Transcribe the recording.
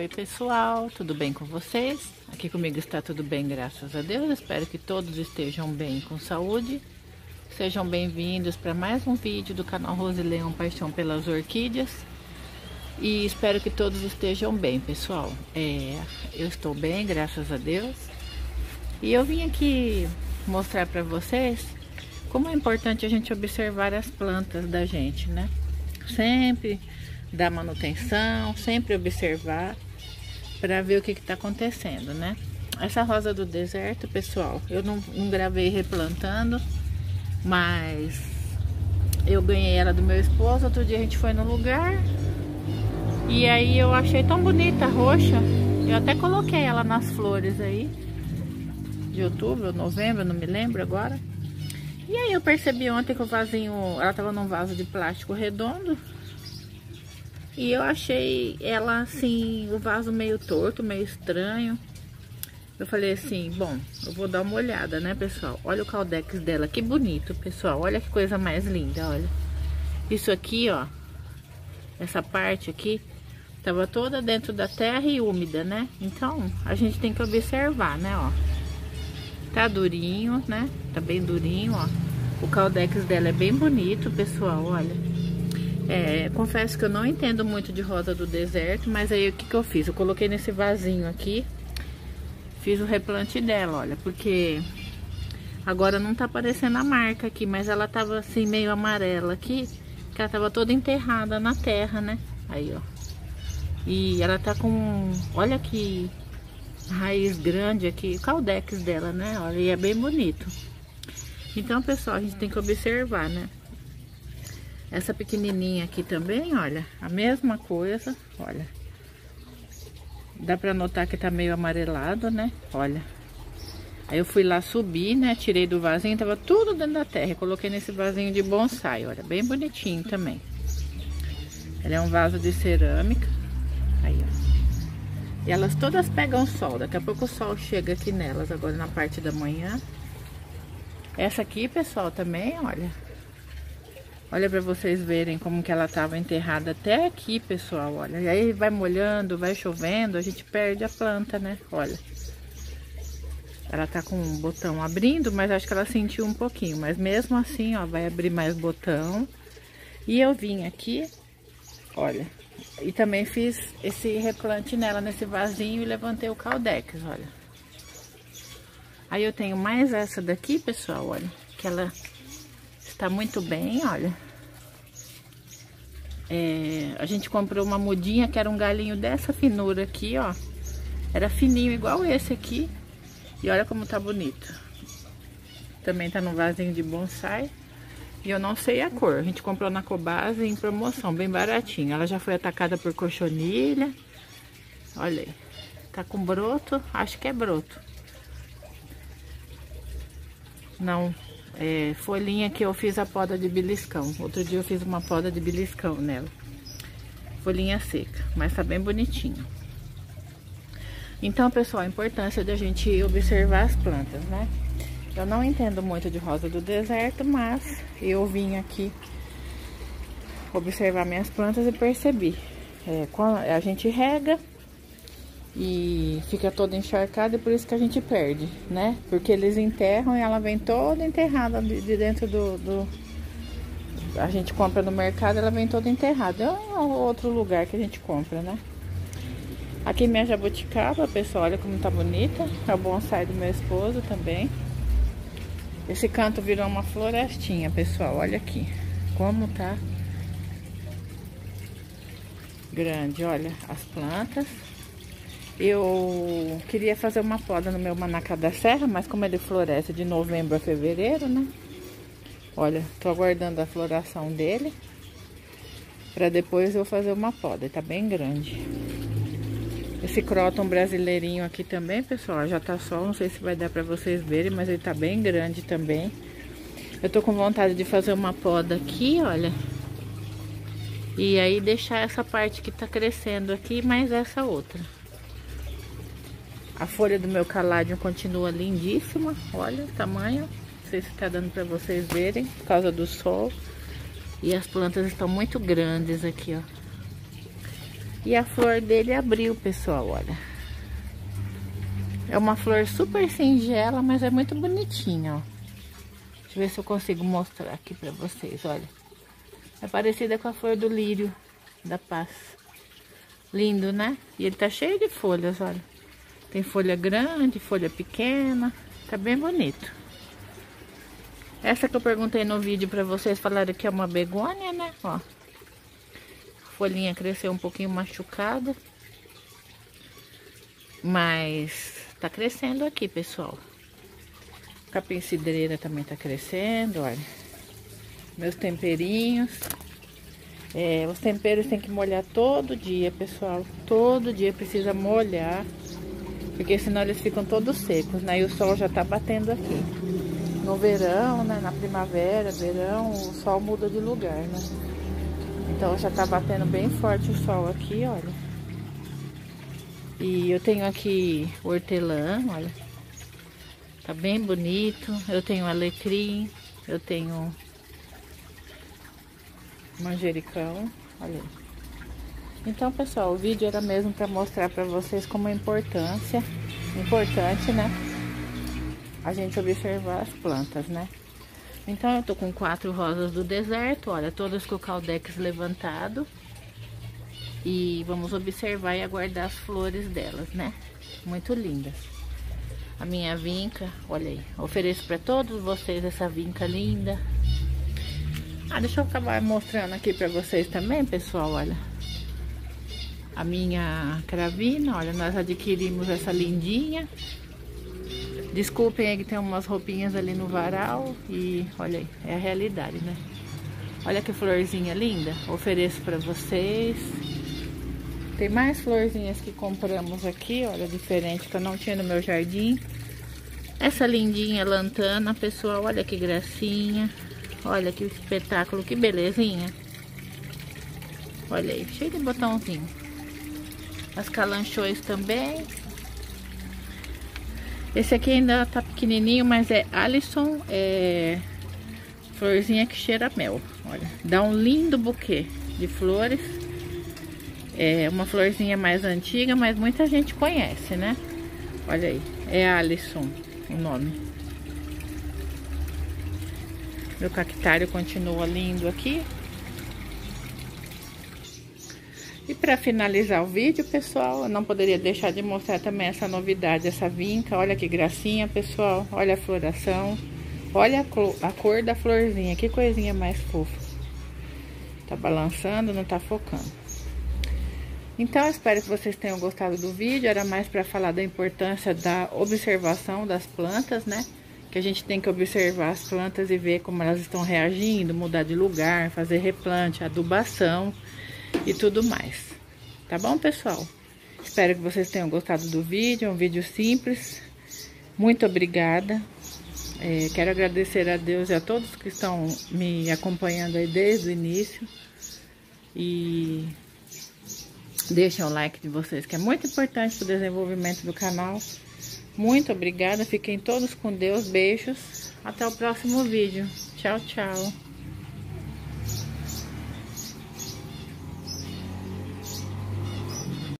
Oi pessoal, tudo bem com vocês? Aqui comigo está tudo bem, graças a Deus. Espero que todos estejam bem com saúde. Sejam bem-vindos para mais um vídeo do canal Rose Leão Paixão pelas Orquídeas. E espero que todos estejam bem, pessoal. É, eu estou bem, graças a Deus. E eu vim aqui mostrar para vocês como é importante a gente observar as plantas da gente, né? Sempre dar manutenção, sempre observar para ver o que está acontecendo, né? Essa rosa do deserto, pessoal, eu não, não gravei replantando, mas eu ganhei ela do meu esposo. Outro dia a gente foi no lugar e aí eu achei tão bonita, roxa. Eu até coloquei ela nas flores aí de outubro, novembro, não me lembro agora. E aí eu percebi ontem que o vasinho, ela tava num vaso de plástico redondo. E eu achei ela assim, o vaso meio torto, meio estranho. Eu falei assim, bom, eu vou dar uma olhada, né, pessoal? Olha o caldex dela, que bonito, pessoal. Olha que coisa mais linda, olha. Isso aqui, ó, essa parte aqui, tava toda dentro da terra e úmida, né? Então, a gente tem que observar, né, ó. Tá durinho, né? Tá bem durinho, ó. O caldex dela é bem bonito, pessoal, olha. É, confesso que eu não entendo muito de rosa do deserto, mas aí o que que eu fiz? Eu coloquei nesse vasinho aqui, fiz o replante dela, olha, porque agora não tá aparecendo a marca aqui, mas ela tava assim meio amarela aqui, que ela tava toda enterrada na terra, né? Aí, ó. E ela tá com, olha que raiz grande aqui, o caldex dela, né? Olha, e é bem bonito. Então, pessoal, a gente tem que observar, né? Essa pequenininha aqui também, olha, a mesma coisa, olha. Dá pra notar que tá meio amarelado, né? Olha. Aí eu fui lá subir, né? Tirei do vasinho, tava tudo dentro da terra. Coloquei nesse vasinho de bonsai, olha, bem bonitinho também. Ele é um vaso de cerâmica. Aí, ó. E elas todas pegam sol. Daqui a pouco o sol chega aqui nelas, agora na parte da manhã. Essa aqui, pessoal, também, olha. Olha para vocês verem como que ela tava enterrada até aqui, pessoal, olha. E aí vai molhando, vai chovendo, a gente perde a planta, né? Olha. Ela tá com um botão abrindo, mas acho que ela sentiu um pouquinho. Mas mesmo assim, ó, vai abrir mais botão. E eu vim aqui, olha. E também fiz esse replante nela, nesse vasinho, e levantei o caldex, olha. Aí eu tenho mais essa daqui, pessoal, olha. Que ela Tá muito bem, olha. É, a gente comprou uma mudinha que era um galinho dessa finura aqui, ó. Era fininho, igual esse aqui. E olha como tá bonito. Também tá no vasinho de bonsai. E eu não sei a cor. A gente comprou na Cobase em promoção, bem baratinho. Ela já foi atacada por cochonilha. Olha aí. Tá com broto. Acho que é broto. Não, é, folhinha que eu fiz a poda de beliscão. Outro dia eu fiz uma poda de beliscão nela. Folhinha seca, mas tá bem bonitinho. Então, pessoal, a importância da gente observar as plantas, né? Eu não entendo muito de rosa do deserto, mas eu vim aqui observar minhas plantas e percebi. É, a gente rega, e fica toda encharcada e por isso que a gente perde, né? Porque eles enterram e ela vem toda enterrada de, de dentro do, do, A gente compra no mercado, ela vem toda enterrada. É outro lugar que a gente compra, né? Aqui minha jabuticaba, pessoal, olha como tá bonita. É o bonsai do meu esposo também. Esse canto virou uma florestinha, pessoal, olha aqui. Como tá grande, olha as plantas. Eu queria fazer uma poda no meu manacá da serra, mas como ele floresce de novembro a fevereiro, né? Olha, tô aguardando a floração dele. Pra depois eu fazer uma poda, ele tá bem grande. Esse croton brasileirinho aqui também, pessoal, já tá só, não sei se vai dar pra vocês verem, mas ele tá bem grande também. Eu tô com vontade de fazer uma poda aqui, olha. E aí deixar essa parte que tá crescendo aqui, mais essa outra. A folha do meu caládio continua lindíssima. Olha o tamanho. Não sei se está dando para vocês verem, por causa do sol. E as plantas estão muito grandes aqui, ó. E a flor dele abriu, pessoal, olha. É uma flor super singela, mas é muito bonitinha, ó. Deixa eu ver se eu consigo mostrar aqui pra vocês, olha. É parecida com a flor do lírio da paz. Lindo, né? E ele tá cheio de folhas, olha. Tem folha grande, folha pequena. Tá bem bonito. Essa que eu perguntei no vídeo pra vocês, falaram que é uma begônia, né? Ó. Folhinha cresceu um pouquinho machucada. Mas tá crescendo aqui, pessoal. Capim cidreira também tá crescendo, olha. Meus temperinhos. É, os temperos tem que molhar todo dia, pessoal. Todo dia precisa molhar. Porque senão eles ficam todos secos, né? E o sol já tá batendo aqui no verão, né? Na primavera, verão, o sol muda de lugar, né? Então já tá batendo bem forte o sol aqui, olha. E eu tenho aqui hortelã, olha. Tá bem bonito. Eu tenho alecrim, eu tenho manjericão, olha Então, pessoal, o vídeo era mesmo para mostrar para vocês como a importância, importante, né? a gente observar as plantas, né? Então, eu tô com quatro rosas do deserto, olha, todas com o caldex levantado. E vamos observar e aguardar as flores delas, né? Muito lindas. A minha vinca, olha aí, ofereço para todos vocês essa vinca linda. Ah, deixa eu acabar mostrando aqui para vocês também, pessoal, olha. A minha cravina, olha, nós adquirimos essa lindinha. Desculpem aí que tem umas roupinhas ali no varal e olha aí, é a realidade, né? Olha que florzinha linda, ofereço para vocês. Tem mais florzinhas que compramos aqui, olha, diferente que eu não tinha no meu jardim. Essa lindinha lantana, pessoal, olha que gracinha. Olha que espetáculo, que belezinha. Olha aí, cheio de botãozinho. As calanchões também. Esse aqui ainda tá pequenininho, mas é Alisson, é florzinha que cheira mel. Olha, dá um lindo buquê de flores. É uma florzinha mais antiga, mas muita gente conhece, né? Olha aí, é Alisson o nome. Meu cactário continua lindo aqui. E para finalizar o vídeo, pessoal, eu não poderia deixar de mostrar também essa novidade, essa vinca. Olha que gracinha, pessoal. Olha a floração. Olha a, a cor da florzinha, que coisinha mais fofa. Tá balançando, não tá focando. Então, espero que vocês tenham gostado do vídeo. Era mais para falar da importância da observação das plantas, né? Que a gente tem que observar as plantas e ver como elas estão reagindo, mudar de lugar, fazer replante, adubação e tudo mais. Tá bom, pessoal? Espero que vocês tenham gostado do vídeo, é um vídeo simples. Muito obrigada. É, quero agradecer a Deus e a todos que estão me acompanhando aí desde o início. E deixem o like de vocês, que é muito importante para o desenvolvimento do canal. Muito obrigada, fiquem todos com Deus, beijos. Até o próximo vídeo. Tchau, tchau.